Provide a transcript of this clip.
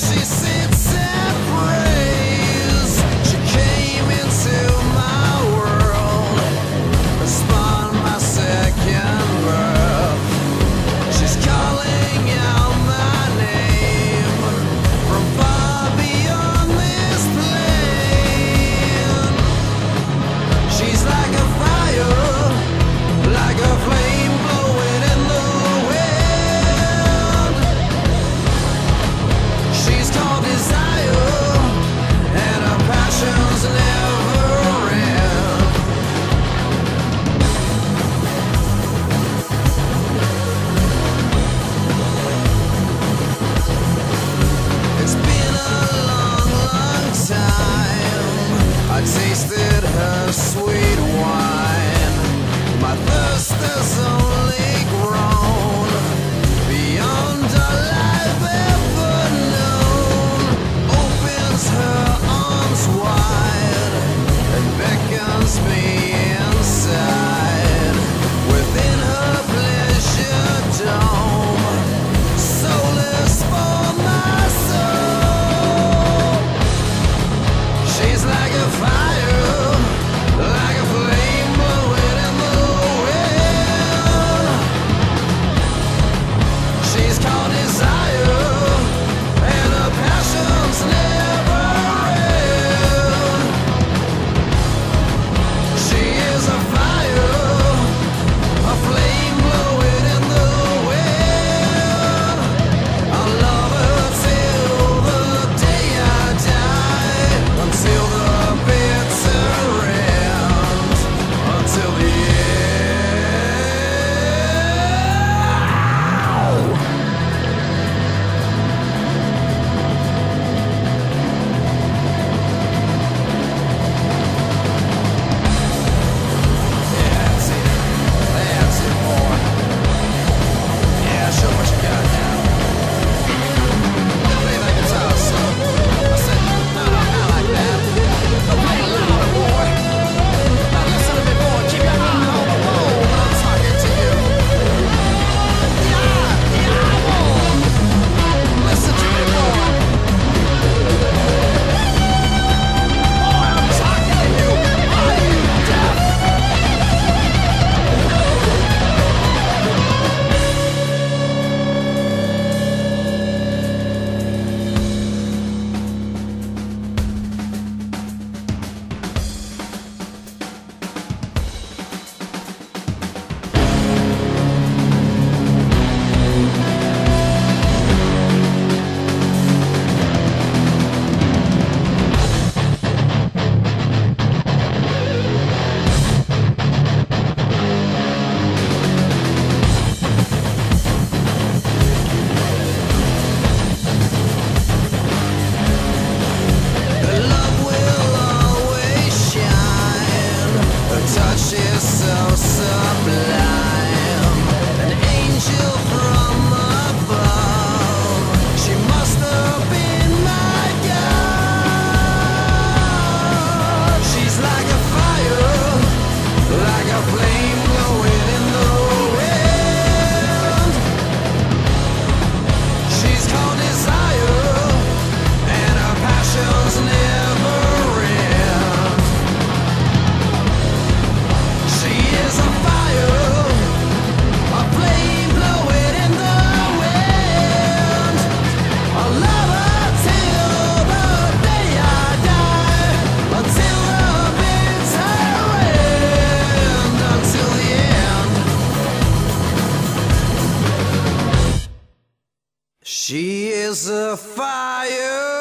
she seems separate. Tasted her sweet you're so sublime. She is a fire.